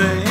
edges,